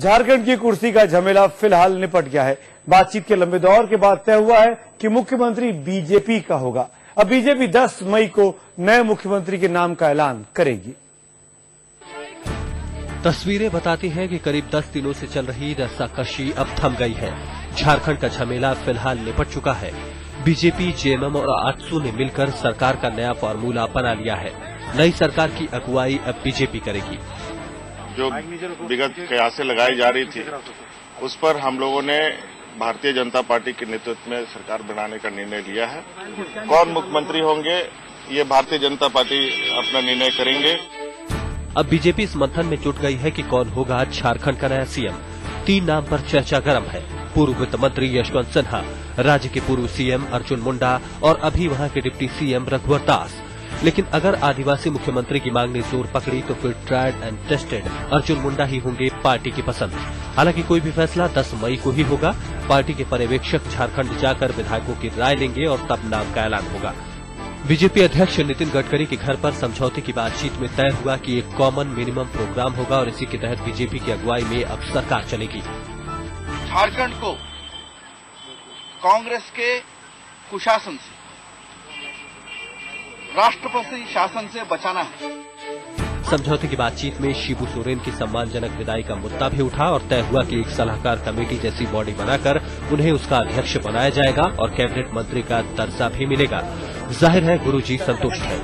झारखंड की कुर्सी का झमेला फ़िलहाल निपट गया है। बातचीत के लंबे दौर के बाद तय हुआ है कि मुख्यमंत्री बीजेपी का होगा। अब बीजेपी 10 मई को नए मुख्यमंत्री के नाम का ऐलान करेगी। तस्वीरें बताती हैं कि करीब 10 दिनों से चल रही रस्साकशी अब थम गई है। झारखंड का झमेला फ़िलहाल निपट चुका है। बीजेपी, जेएमएम और आजसू ने मिलकर सरकार का नया फार्मूला बना लिया है। नई सरकार की अगुवाई अब बीजेपी करेगी। जो विगत कयासें लगाई जा रही थी, उस पर हम लोगों ने भारतीय जनता पार्टी के नेतृत्व में सरकार बनाने का निर्णय लिया है। कौन मुख्यमंत्री होंगे, ये भारतीय जनता पार्टी अपना निर्णय करेंगे। अब बीजेपी इस मंथन में जुट गई है कि कौन होगा झारखंड का नया सीएम। तीन नाम पर चर्चा गर्म है। पूर्व वित्त मंत्री यशवंत सिन्हा, राज्य के पूर्व सीएम अर्जुन मुंडा और अभी वहाँ के डिप्टी सीएम रघुवर दास। लेकिन अगर आदिवासी मुख्यमंत्री की मांग ने ज़ोर पकड़ी तो फिर tried and tested Arjun Munda ही होंगे पार्टी की पसंद। हालाँकि कोई भी फैसला 10 मई को ही होगा। पार्टी के पर्यवेक्षक झारखंड जाकर विधायकों की राय लेंगे और तब नाम का ऐलान होगा। बीजेपी अध्यक्ष नितिन गडकरी के घर पर समझौते की बातचीत में तय हुआ कि एक कॉमन मिनिमम प्रोग्राम होगा और इसी के तहत बीजेपी की अगुवाई में अब सरकार चलेगी। झारखंड को कांग्रेस के कुशासन से राष्ट्रपति शासन से बचाना है। समझौते की बातचीत में शिबू सोरेन की सम्मानजनक विदाई का मुद्दा भी उठा और तय हुआ कि एक सलाहकार कमेटी जैसी बॉडी बनाकर उन्हें उसका अध्यक्ष बनाया जाएगा और कैबिनेट मंत्री का दर्जा भी मिलेगा। ज़ाहिर है गुरुजी संतुष्ट हैं।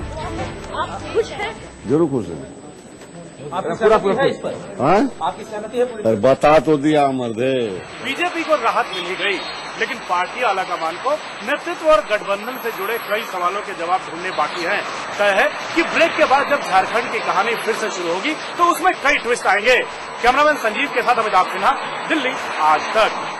आप खुश हैं? ज़रूर खुश है। पूरा पूरा इस पर। हाँ? आपकी सहमति अरे बता तो दिया मर्दे। बीजेपी को राहत मिल ही गई लेकिन पार्टी आलाकमान को नेतृत्व और गठबंधन से जुड़े कई सवालों के जवाब ढूँढने बाकी हैं। तय है कि ब्रेक के बाद जब झारखंड की कहानी फिर से शुरू होगी तो उसमें कई ट्विस्ट आएँगे। कैमरामैन संजीव के साथ अमिताभ सिन्हा दिल्ली आज तक।